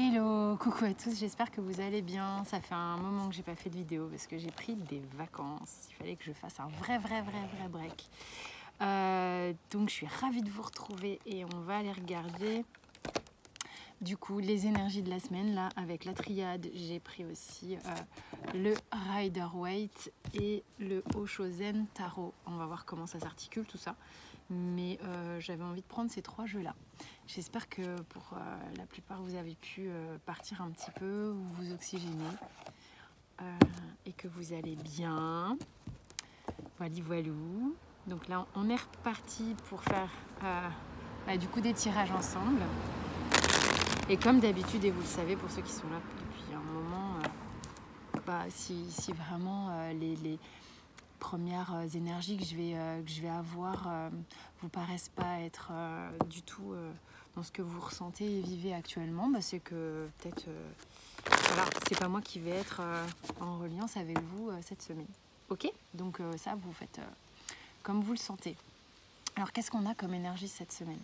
Hello, coucou à tous, j'espère que vous allez bien. Ça fait un moment que j'ai pas fait de vidéo parce que j'ai pris des vacances. Il fallait que je fasse un vrai, vrai, vrai, vrai break. Euh, donc je suis ravie de vous retrouver et on va aller regarder du coup les énergies de la semaine. Là, avec la triade, j'ai pris aussi euh, le Rider Waite et le Oshozen Tarot. On va voir comment ça s'articule tout ça. Mais euh, j'avais envie de prendre ces trois jeux-là. J'espère que pour euh, la plupart, vous avez pu euh, partir un petit peu ou vous oxygéner et que vous allez bien. Voilà, voilou. Donc là, on est reparti pour faire bah, du coup des tirages ensemble. Et comme d'habitude, et vous le savez pour ceux qui sont là depuis un moment, bah, si, vraiment les premières énergies que je vais, que je vais avoir vous paraissent pas être du tout dans ce que vous ressentez et vivez actuellement, bah, c'est que peut-être euh, voilà, c'est pas moi qui vais être euh, en reliance avec vous euh, cette semaine. Ok? Donc euh, ça, vous faites euh, comme vous le sentez. Alors qu'est-ce qu'on a comme énergie cette semaine?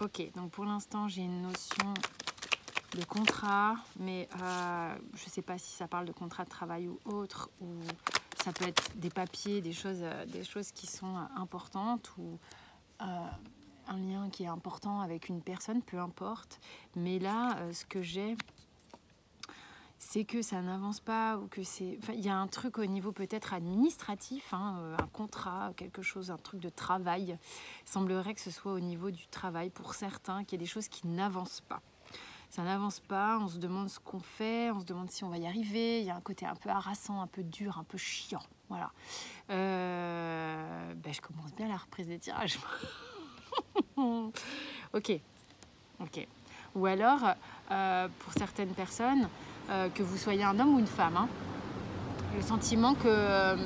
Ok, donc pour l'instant j'ai une notion de contrat, mais euh, je ne sais pas si ça parle de contrat de travail ou autre, ou ça peut être des papiers, des choses, euh, des choses qui sont euh, importantes, ou un lien qui est important avec une personne, peu importe. Mais là, ce que j'ai, c'est que ça n'avance pas, ou que c'est... Enfin, il y a un truc au niveau peut-être administratif, hein, un contrat, quelque chose, un truc de travail. Il semblerait que ce soit au niveau du travail pour certains, qu'il y des choses qui n'avancent pas ça n'avance pas, on se demande ce qu'on fait, on se demande si on va y arriver, il y a un côté un peu harassant, un peu dur, un peu chiant. Voilà. Euh, ben, je commence bien la reprise des tirages. ok. Ok. Ou alors, euh, pour certaines personnes, euh, que vous soyez un homme ou une femme, hein, le sentiment que,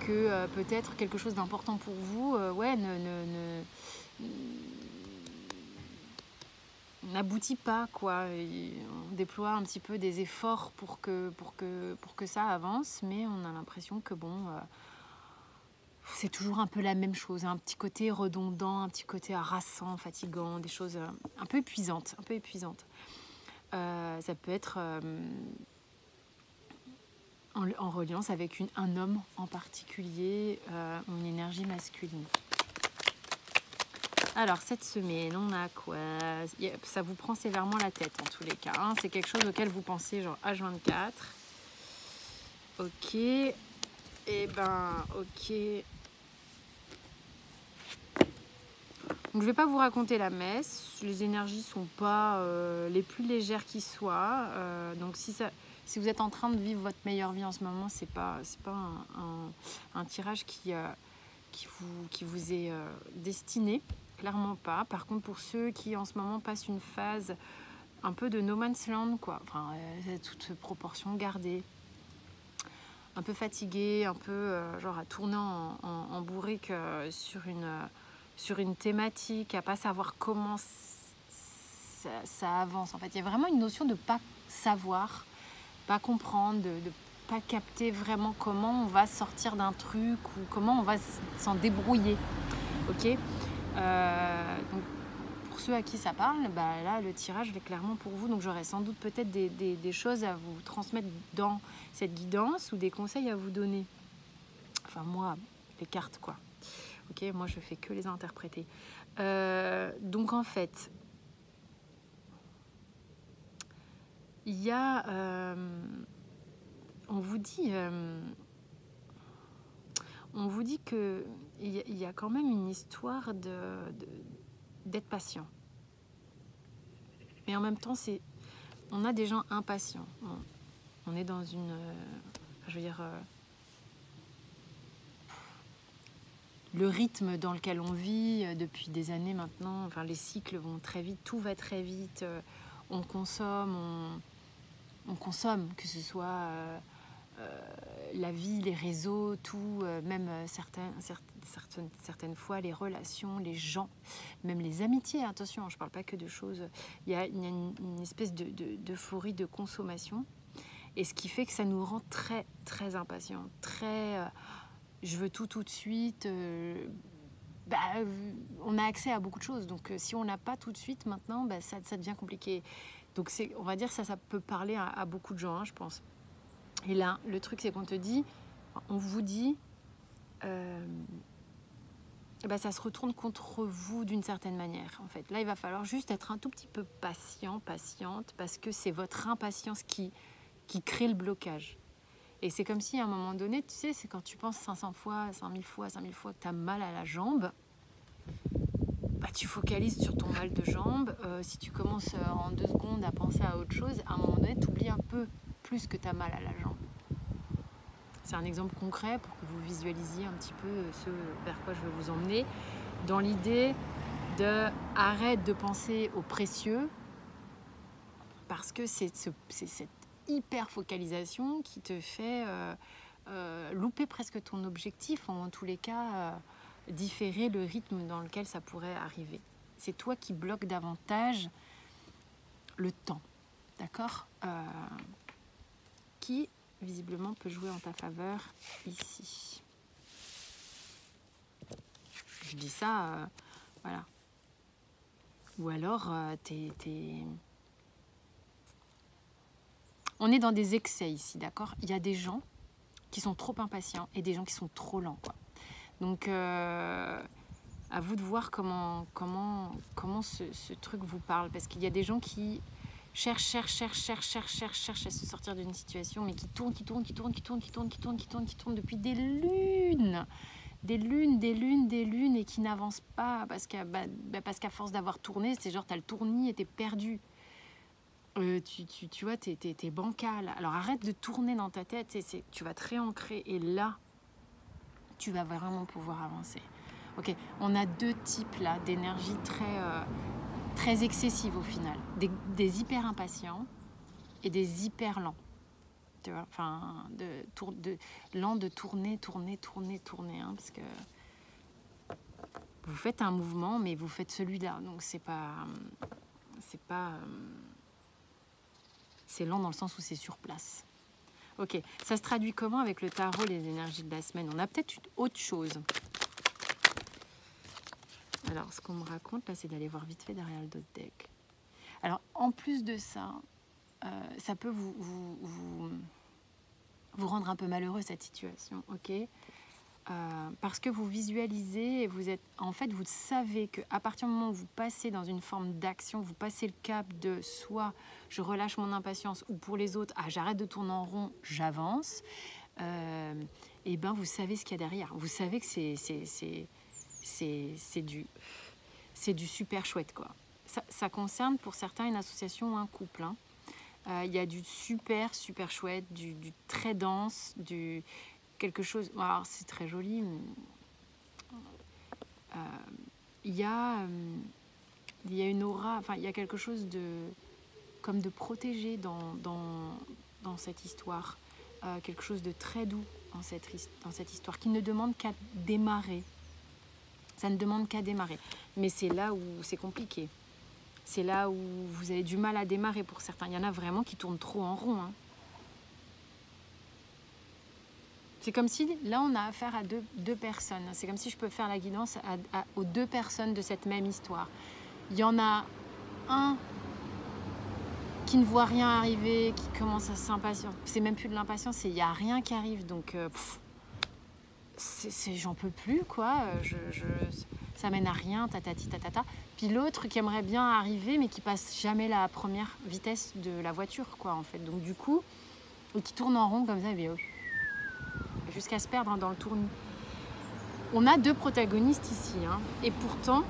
que peut-être quelque chose d'important pour vous, ouais, ne n'aboutit pas quoi. On déploie un petit peu des efforts pour que, ça avance, mais on a l'impression que bon, euh, c'est toujours un peu la même chose, un petit côté redondant, un petit côté harassant, fatigant, des choses euh, un peu épuisantes, un peu épuisantes. Euh, ça peut être en, reliance avec un homme en particulier, une énergie masculine. Alors, cette semaine, on a quoi? Ça vous prend sévèrement la tête, en tous les cas. Hein. C'est quelque chose auquel vous pensez, genre H24. Ok. Eh ben, ok. Donc, je vais pas vous raconter la messe. Les énergies sont pas euh, les plus légères qui soient. Euh, donc, si, vous êtes en train de vivre votre meilleure vie en ce moment, c'est pas, pas un, tirage qui, euh, vous, est destiné. Clairement pas. Par contre, pour ceux qui en ce moment passent une phase un peu de no man's land, quoi, enfin, euh, toute proportion gardée, un peu fatigué, un peu euh, genre à tourner en, bourrique euh, sur, une, sur une thématique, à pas savoir comment ça, avance. En fait, il y a vraiment une notion de pas savoir, pas comprendre, de, de pas capter vraiment comment on va sortir d'un truc ou comment on va s'en débrouiller. Ok? euh, donc, pour ceux à qui ça parle, bah là, le tirage est clairement pour vous. Donc, j'aurai sans doute peut-être des, choses à vous transmettre dans cette guidance ou des conseils à vous donner. Enfin, moi, les cartes, quoi. Ok, moi, je fais que les interpréter. Euh, donc, en fait, il y a. Euh, on vous dit. Euh, on vous dit que il y, a quand même une histoire d'être patient. Mais en même temps, on a des gens impatients. On, est dans une, euh, je veux dire, euh, le rythme dans lequel on vit euh, depuis des années maintenant. Les cycles vont très vite, tout va très vite. On consomme, on, on, consomme, que ce soit la vie, les réseaux, tout, euh, même certains, certaines, certaines fois les relations, les gens, même les amitiés. Attention, je ne parle pas que de choses. Il y a, une, espèce d'euphorie de, consommation. Et ce qui fait que ça nous rend très, très impatients. Très. Euh, je veux tout tout de suite. Euh, bah, on a accès à beaucoup de choses. Donc si on n'a pas tout de suite maintenant, bah, ça, ça, devient compliqué. Donc on va dire ça, ça peut parler à, beaucoup de gens, hein, je pense. Et là, le truc, c'est qu'on te dit, on vous dit, euh, bah, ça se retourne contre vous d'une certaine manière. En fait, là, il va falloir juste être un tout petit peu patient, patiente, parce que c'est votre impatience qui, qui crée le blocage. Et c'est comme si à un moment donné, tu sais, c'est quand tu penses 500 fois, 5000 fois, 5000 fois que tu as mal à la jambe, bah, tu focalises sur ton mal de jambe. Euh, si tu commences euh, en deux secondes à penser à autre chose, à un moment donné, tu oublies un peu plus que tu as mal à la jambe. C'est un exemple concret pour que vous visualisiez un petit peu ce vers quoi je veux vous emmener. Dans l'idée de arrête de penser au précieux parce que c'est cette hyper focalisation qui te fait euh, euh, louper presque ton objectif, ou en tous les cas euh, différer le rythme dans lequel ça pourrait arriver. C'est toi qui bloques davantage le temps, d'accord? Qui visiblement peut jouer en ta faveur ici. Je dis ça, voilà. Ou alors, t'es on est dans des excès ici, d'accord? Il y a des gens qui sont trop impatients et des gens qui sont trop lents, quoi. Donc, euh, à vous de voir comment, comment, comment ce, truc vous parle. Parce qu'il y a des gens qui cherchent, cherchent, cherchent, cherchent, cherchent, cherchent, cherchent à se sortir d'une situation, mais qui tournent, qui tournent, qui tournent, qui tournent, qui tournent, qui tournent, qui tournent, qui tournent depuis des lunes des lunes, des lunes, des lunes et qui n'avancent pas parce qu'à bah, bah, parce qu'à force d'avoir tourné, c'est genre t'as le tournis et t'es perdu. Euh, tu, tu, tu, vois, tu es, bancal. Alors arrête de tourner dans ta tête, tu vas te réancrer et là, tu vas vraiment pouvoir avancer. Ok, on a deux types là d'énergie très, euh, très excessives au final. Des, hyper impatients et des hyper lents. Enfin, de, tour, de, lent de tourner, tourner, tourner, tourner. Hein, parce que vous faites un mouvement, mais vous faites celui-là. Donc c'est pas. C'est pas c'est lent dans le sens où c'est sur place. Ok, ça se traduit comment avec le tarot, les énergies de la semaine? On a peut-être autre chose. Alors, ce qu'on me raconte là, c'est d'aller voir vite fait derrière le dos deck. Alors, en plus de ça, euh, ça peut vous, vous, vous, vous, rendre un peu malheureux cette situation, ok? Euh, parce que vous visualisez et vous êtes en fait vous savez que à partir du moment où vous passez dans une forme d'action vous passez le cap de soit je relâche mon impatience ou pour les autres ah j'arrête de tourner en rond j'avance euh, et ben vous savez ce qu'il y a derrière vous savez que c'est c'est du super chouette quoi ça, concerne pour certains une association ou un couple hein. euh, il y a du super super chouette du, très dense du quelque chose. Alors, c'est très joli. Euh, il y a, euh, il y a une aura. Enfin, il y a quelque chose de comme de protégé dans, cette histoire. Quelque chose de très doux dans cette histoire qui ne demande qu'à démarrer. Ça ne demande qu'à démarrer. Mais c'est là où c'est compliqué. C'est là où vous avez du mal à démarrer pour certains. Il y en a vraiment qui tournent trop en rond. Hein. C'est comme si là, on a affaire à deux, personnes. C'est comme si je peux faire la guidance aux deux personnes de cette même histoire. Il y en a un qui ne voit rien arriver, qui commence à s'impatienter. C'est même plus de l'impatience, il n'y a rien qui arrive. Donc, euh, j'en peux plus, quoi. Je, je, ça mène à rien, tatati, tatata. Puis l'autre qui aimerait bien arriver, mais qui passe jamais la première vitesse de la voiture, quoi, en fait. Donc, du coup, ou qui tourne en rond comme ça, et bien, jusqu'à se perdre dans le tournis. On a deux protagonistes ici, hein. et pourtant,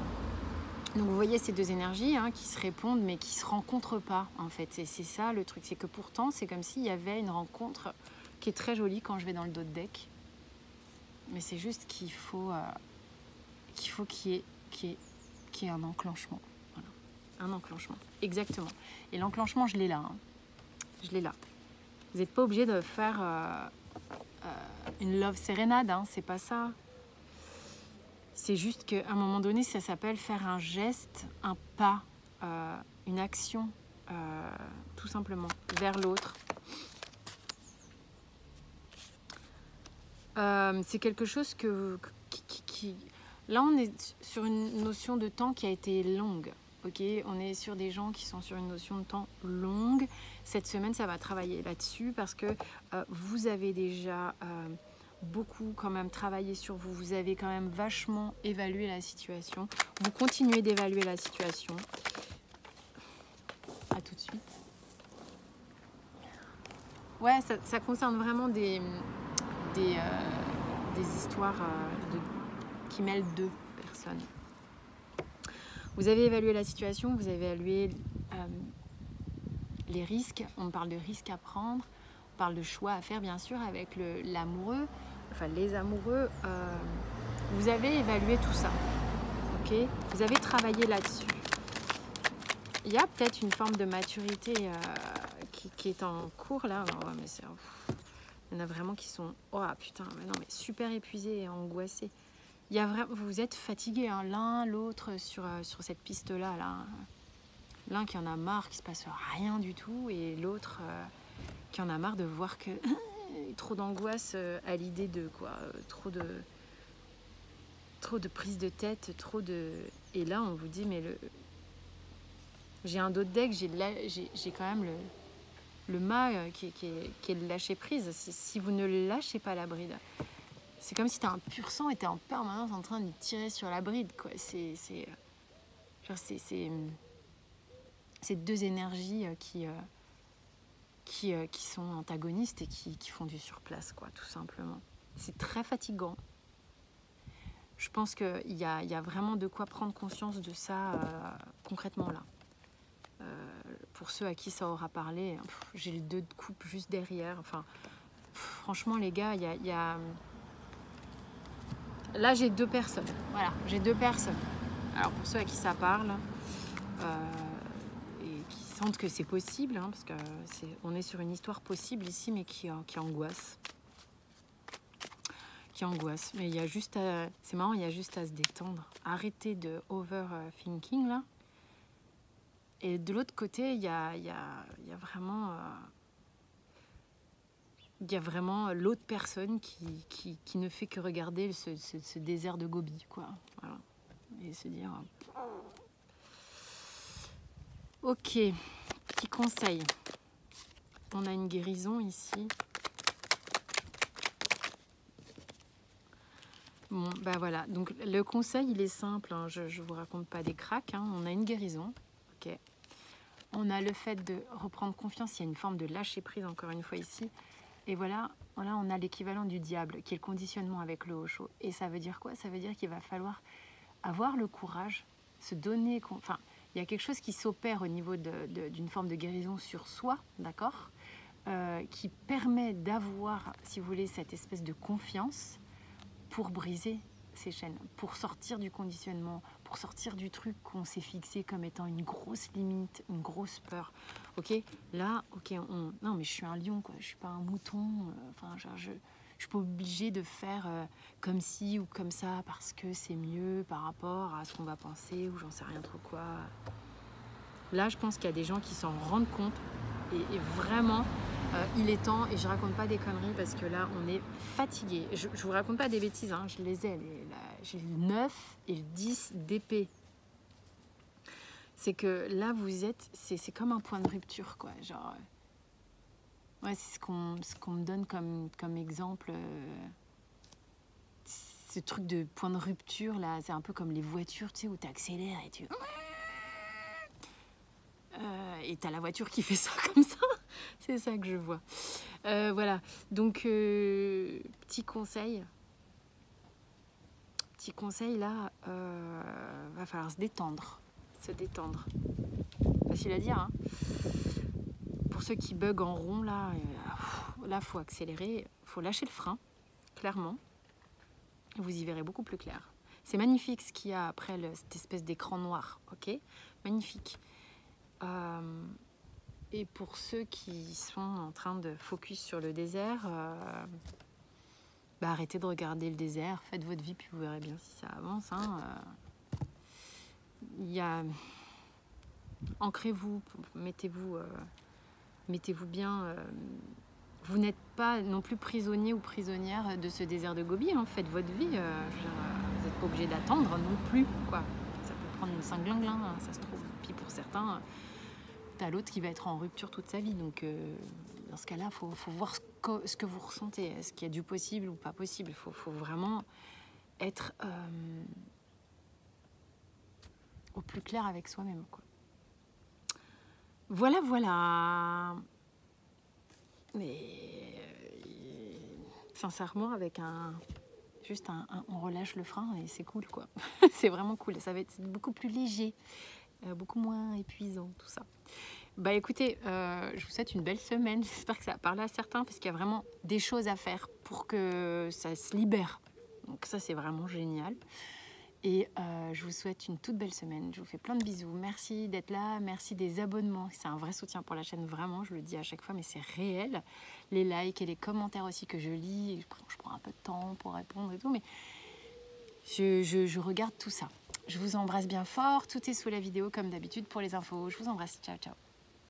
donc vous voyez ces deux énergies hein, qui se répondent mais qui se rencontrent pas en fait. C'est ça le truc, c'est que pourtant c'est comme s'il y avait une rencontre qui est très jolie quand je vais dans le dos de deck. Mais c'est juste qu'il faut euh, qu'il faut qu'il y, ait, ait un enclenchement. Un enclenchement, exactement. Et l'enclenchement, je l'ai là. Hein. Je l'ai là. Vous n'êtes pas obligé de faire euh, euh, une love sérénade, hein, c'est pas ça. C'est juste qu'à un moment donné, ça s'appelle faire un geste, un pas, une action, tout simplement, vers l'autre. C'est quelque chose que, qui, Là, on est sur une notion de temps qui a été longue. Ok, on est sur des gens qui sont sur une notion de temps longue. Cette semaine, ça va travailler là-dessus parce que euh, vous avez déjà euh, beaucoup quand même travaillé sur vous. Vous avez quand même vachement évalué la situation. Vous continuez d'évaluer la situation. À tout de suite. Ouais, ça, concerne vraiment des, des, euh, histoires de, qui mêlent deux personnes. Vous avez évalué la situation, vous avez évalué euh, les risques. On parle de risques à prendre, on parle de choix à faire, bien sûr, avec l'amoureux, enfin les amoureux. Euh, vous avez évalué tout ça. Ok? Vous avez travaillé là-dessus. Il y a peut-être une forme de maturité euh, qui, est en cours là. mais il en a vraiment qui sont oh putain, mais non, mais super épuisés et angoissés il y a vraiment, vous êtes fatigués hein, l'un, l'autre sur, euh, sur cette piste-là. Là. L'un qui en a marre, qui se passe rien du tout, et l'autre euh, qui en a marre de voir que trop d'angoisse euh, à l'idée de quoi, trop de trop de prise de tête, trop de et là on vous dit mais le j'ai un d'autres deck, j'ai j'ai quand même le le mât qui, qui, est, le lâcher prise. Si vous ne lâchez pas la bride, c'est comme si tu un pur sang et tu en permanence en train de tirer sur la bride. C'est, c'est, c'est, c'est, deux énergies euh, qui, euh, euh, sont antagonistes et qui, qui, font du surplace, quoi, tout simplement. C'est très fatigant. Je pense qu'il y a, y a vraiment de quoi prendre conscience de ça concrètement là. Pour ceux à qui ça aura parlé, j'ai le deux de coupe juste derrière. Enfin, franchement, les gars, il y a, Là, j'ai deux personnes. Voilà, j'ai deux personnes. Alors, pour ceux à qui ça parle euh, et qui sentent que c'est possible, hein, parce qu'on est, est sur une histoire possible ici, mais qui, qui angoisse. Qui angoisse. Mais il y a juste. C'est marrant, il y a juste à se détendre. Arrêter de overthinking, là. Et de l'autre côté, il y a. Euh, y a vraiment l'autre personne qui, qui, ne fait que regarder ce, désert de Gobi, quoi. Et se dire. Euh, ok, petit conseil. On a une guérison ici. Bon, ben voilà. Donc le conseil, il est simple. Hein. Je ne vous raconte pas des cracks. Hein. On a une guérison. On a le fait de reprendre confiance. Il y a une forme de lâcher prise encore une fois ici. Et voilà, voilà on a l'équivalent du diable, qui est le conditionnement avec le haut chaud. Et ça veut dire quoi? Ça veut dire qu'il va falloir avoir le courage, se donner... Enfin, il y a quelque chose qui s'opère au niveau d'une forme de guérison sur soi, d'accord? Euh, Qui permet d'avoir, si vous voulez, cette espèce de confiance pour briser ces chaînes, pour sortir du conditionnement, pour sortir du truc qu'on s'est fixé comme étant une grosse limite, une grosse peur. Ok, là, ok, on... non mais je suis un lion, quoi. Je suis pas un mouton. Euh, enfin, je, je suis pas obligée de faire euh, comme ci ou comme ça parce que c'est mieux par rapport à ce qu'on va penser ou j'en sais rien trop quoi. Là, je pense qu'il y a des gens qui s'en rendent compte et, vraiment, euh, il est temps, et je raconte pas des conneries parce que là, on est fatigué. Je, je vous raconte pas des bêtises, hein, je les ai. J'ai le 9 et le 10 d'épée. C'est que là, vous êtes, c'est comme un point de rupture, quoi. Genre, euh, ouais, c'est ce qu'on qu'on me donne comme, comme exemple. Euh, ce truc de point de rupture, là, c'est un peu comme les voitures, tu sais, où tu accélères et tu euh, et t'as la voiture qui fait ça comme ça. C'est ça que je vois. Euh, voilà. Donc, petit conseil. Petit conseil là, va falloir se détendre. Se détendre. Facile à dire. Hein. Pour ceux qui bug en rond là, là faut accélérer, faut lâcher le frein, clairement. Vous y verrez beaucoup plus clair. C'est magnifique ce qu'il y a après cette espèce d'écran noir, ok? Magnifique. Euh, et pour ceux qui sont en train de focus sur le désert, euh, bah arrêtez de regarder le désert, faites votre vie, puis vous verrez bien si ça avance. Hein. Euh, il y a... Ancrez-vous, mettez-vous mettez-vous bien. vous n'êtes pas non plus prisonnier ou prisonnière de ce désert de Gobi, hein. faites votre vie. vous êtes pas obligé d'attendre non plus. Ça peut prendre une cinglingue, hein, ça se trouve. Puis pour certains, t'as l'autre qui va être en rupture toute sa vie. Donc euh, dans ce cas-là, il faut, voir ce que, vous ressentez. Est-ce qu'il y a du possible ou pas possible? Il faut, vraiment être euh, au plus clair avec soi-même. Voilà, voilà. Mais euh, sincèrement, avec un, juste un, un, on relâche le frein et c'est cool quoi. c'est vraiment cool. Ça va être beaucoup plus léger, beaucoup moins épuisant tout ça. Bah écoutez, euh, je vous souhaite une belle semaine. J'espère que ça a parlé à certains parce qu'il y a vraiment des choses à faire pour que ça se libère. Donc ça c'est vraiment génial. Et euh, je vous souhaite une toute belle semaine. Je vous fais plein de bisous. Merci d'être là. Merci des abonnements. C'est un vrai soutien pour la chaîne, vraiment. Je le dis à chaque fois, mais c'est réel. Les likes et les commentaires aussi que je lis. Je prends, un peu de temps pour répondre et tout, mais je regarde tout ça. Je vous embrasse bien fort. Tout est sous la vidéo comme d'habitude pour les infos. Je vous embrasse. Ciao, ciao.